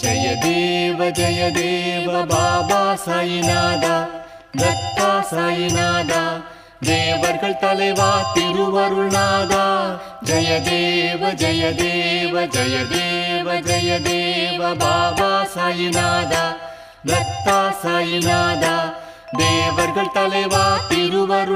ஜெய தேவ ஜெய தேவ பாபா சாயிநாதா தத்தா சாயிநாதா தேவர்கள் தலைவா திருவருள்நாதா ஜய தேவ ஜய தேவ ஜய தேவ ஜய தேவ பாபா சாயிநாதா தத்தா சாயிநாதா தேவர்கள் தலைவா திருவருள்நாதா